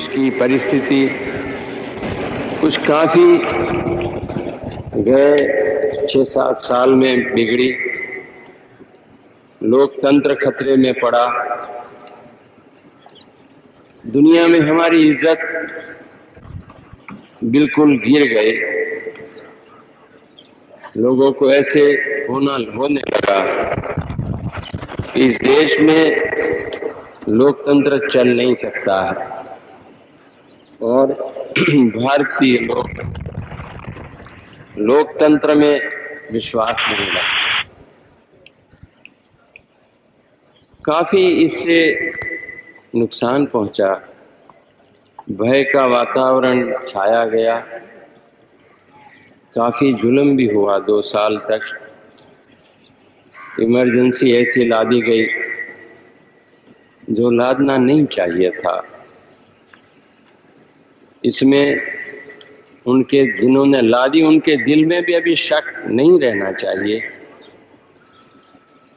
देश की परिस्थिति कुछ काफ़ी गए छह सात साल में बिगड़ी। लोकतंत्र खतरे में पड़ा। दुनिया में हमारी इज़्ज़त बिल्कुल गिर गई। लोगों को ऐसे होना, होने लगा। कि इस देश में लोकतंत्र चल नहीं सकता है। और भारतीय लोग लोकतंत्र में विश्वास नहीं रखते। काफ़ी इससे नुकसान पहुँचा। भय का वातावरण छाया गया। काफ़ी जुल्म भी हुआ दो साल तक। इमरजेंसी ऐसी लादी गई जो लादना नहीं चाहिए था। इसमें उनके जिन्होंने ला दी उनके दिल में भी अभी शक नहीं रहना चाहिए।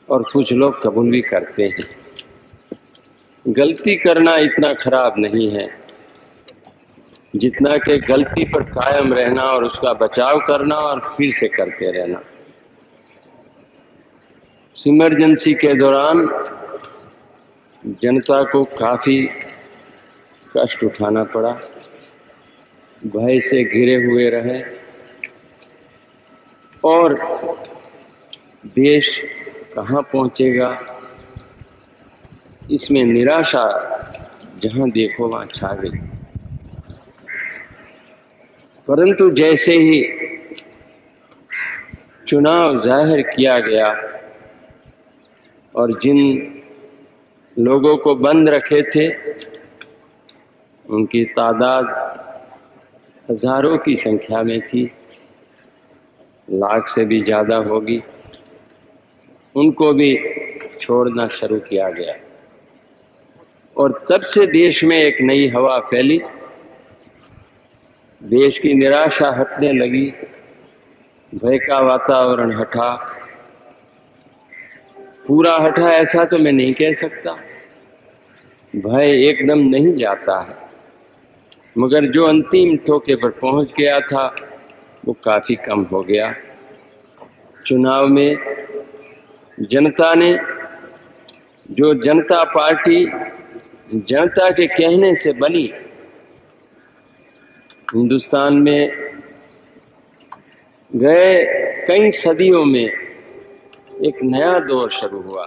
और कुछ लोग कबूल भी करते हैं। गलती करना इतना खराब नहीं है। जितना कि गलती पर कायम रहना और उसका बचाव करना और फिर से करते रहना। इमरजेंसी के दौरान जनता को काफ़ी कष्ट उठाना पड़ा। भय से घिरे हुए रहे और देश कहाँ पहुंचेगा? इसमें निराशा जहाँ देखो वहाँ छा गई। परंतु जैसे ही चुनाव ज़ाहिर किया गया और जिन लोगों को बंद रखे थे, उनकी तादाद हज़ारों की संख्या में थी। लाख से भी ज़्यादा होगी। उनको भी छोड़ना शुरू किया गया। और तब से देश में एक नई हवा फैली। देश की निराशा हटने लगी। भय का वातावरण हटा। पूरा हटा ऐसा तो मैं नहीं कह सकता। भय एकदम नहीं जाता है। मगर जो अंतिम ठोके पर पहुँच गया था, वो काफ़ी कम हो गया। चुनाव में जनता ने, जो जनता पार्टी जनता के कहने से बनी, हिंदुस्तान में गए कई सदियों में एक नया दौर शुरू हुआ।